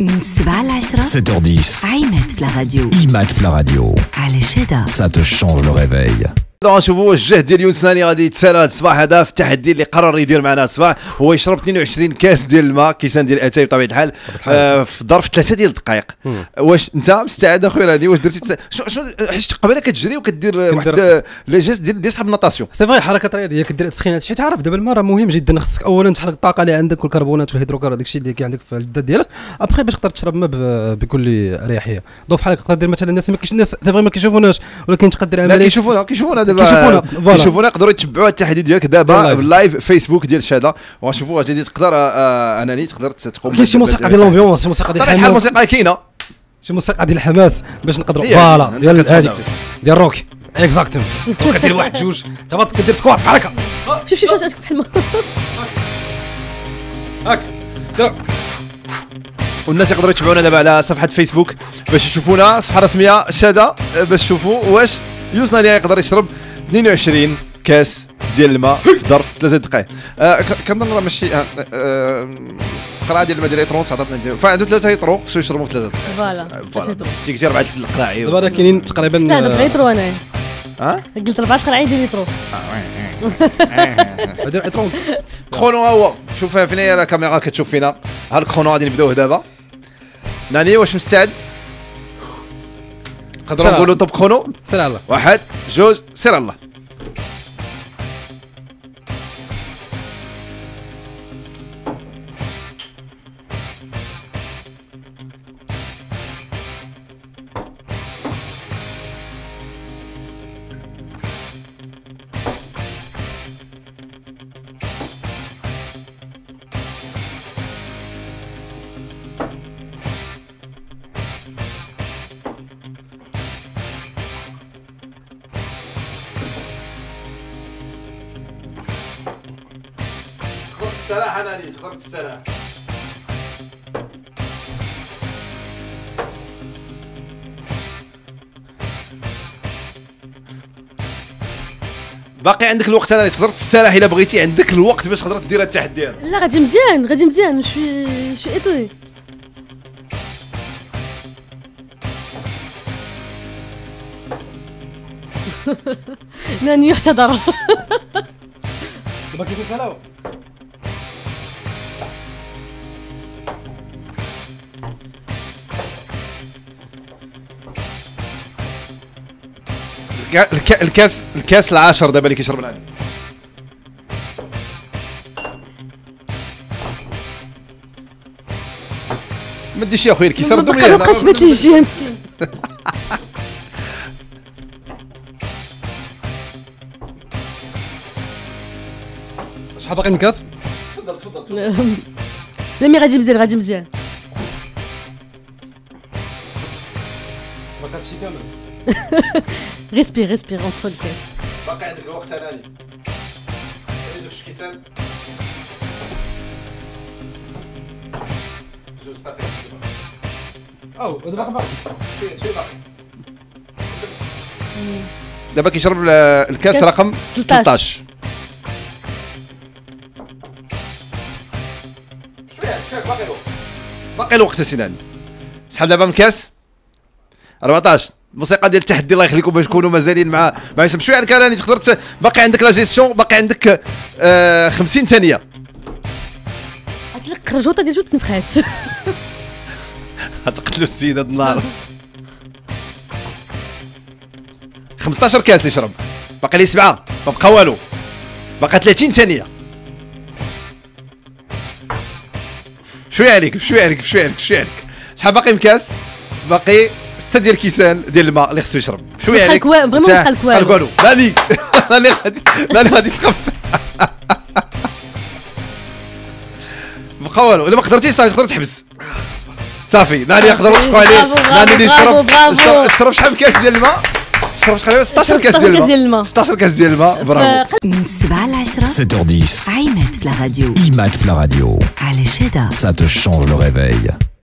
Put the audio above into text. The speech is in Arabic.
من 7 ل 10 7h10. عيمات في الراديو IMAT في la radio. على شدا Ça te change le réveil. نشوفوا الجهد ديال يونس ناني غادي يتسالى هذا الصباح هذا في التحدي اللي قرر يدير معنا الصباح هو يشرب 22 كاس ديال الماء كيسان ديال أتاي بطبيعة الحال آه في ظرف ثلاثة ديال الدقائق. واش انت مستعد أخويا راني واش درتي. شو شو حيت قبيلة كتجري وكدير واحد لي gestes ديال ديال صحاب ال natation c'est vrai حركة رياضية كدير تسخينات حيت عارف دابا الماء راه مهم جدا خصك اولا تحرق الطاقة اللي عندك والكربونات والهيدروكار هذاك الشيء اللي كاين عندك في الذات ديالك. أبخي باش تقدر تشرب الماء ب- بكل اريحيه donc بحال تقدر دير مثلا الناس ما كاينش الناس c'est vrai ما كيشوفوناش ولكن تقدر عمليه كيشوفونا كيشوفونا دابا كيشوفونا، يقدروا يتبعوا التحدي ديالك دابا بال live. فيسبوك ديال شدى وغنشوفوا غادي تقدر آه، آه، أنني تقدر تقوم كاين شي موسيقى ديال l'ambiance شي موسيقى ديال الحماس. الموسيقى كاينة. شي موسيقى ديال الحماس باش نقدروا. et voilà. ديال هذيك. ديال rock. exactement كدير واحد جوج. انت كدير squat بحال هكا. شوف شوف شوف في الماء هاك. والناس يقدروا يتابعونا دابا على صفحة فيسبوك باش يشوفونا. صفحة رسمية شدى آه، باش يشوفوا واش يونس ناني يقدر يشرب. 22 كاس ديال الماء في ظرف ثلاثة دقائق. آه كنظن راه ماشي آه، آه، القراعه ديال الماء ديال ايترونس عطاتنا فعنده ثلاثة يطرو خصو يشربوا في ثلاثة دقائق. voilà. voilà. تيجي اربعه القراعي. دابا راه كاينين تقريبا لا هذا غيطرو انايا ها؟ قلت ربعة قرعي يدير يطرو دير ايترونس chrono ها هو شوف فين هي الكاميرا كتشوف فينا. ها ال chrono غادي نبداوه دابا. ناني واش مستعد؟ نقدروا. نقولوا top chrono سير الله واحد جوج سير الله. تقدر تستراح ناني تقدر تستراح باقي عندك الوقت أنا تقدر تستراح إلا بغيتي عندك الوقت باش تقدر دير التحدي لا غادي مزيان غادي مزيان شوي شوي ايطوي ناني يحتضر. دابا كيفاش الكاس الكاس العاشر دابا اللي كيشرب ناني ما ديش يا خويا كيسردوا ما مليح بقاش بات لي الجهه مسكين. شحال باقي من كاس؟ تفضل تفضل لا مي غادي مزيان غادي مزيان. باقي هادشي كامل. اناني دوك الشكيسان جوج صافي أو دابا باقي باقي دابا كيشرب ال- الكاس كاس رقم 13. 13 باقي الوقت اسيداني شحال دابا من كاس؟ 14 الموسيقى ديال التحدي الله يخليكم باش تكونوا مازالين مع مع يسمع شوية عليك راني تقدر باقي عندك لا جيستيون باقي عندك آه 50 ثانية. عرفتي لك الرجوطه ديال جوج تنفخات غتقتلوا السيد هاد النهار. 15 كاس اللي شرب. باقي لي سبعة. ما بقى والو. باقي 30 ثانية. شوية عليك شوية عليك شوية عليك شوية عليك. شحال باقي من كاس؟ باقي ستة ديال الكيسان ديال الماء اللي خصو يشرب. شوية بحال عليك. كوا- فريمون بحال. بحال كوالو راني راني غادي راني غادي يسخف. بقى والو الا ما قدرتيش صافي تقدر تحبس. صافي ناني يقدروا يسقوا عليه. ناني. يشرب- يشرب شحال من كاس ديال الماء؟ شرب شحال 16 كاس؟ 16 ديال كاس ديال الماء. الماء. 16 كاس ديال الماء برافو. من 7 ل 10 7h10. عيمات في الراديو IMAT في la radio. على شدا Ça te change le réveil.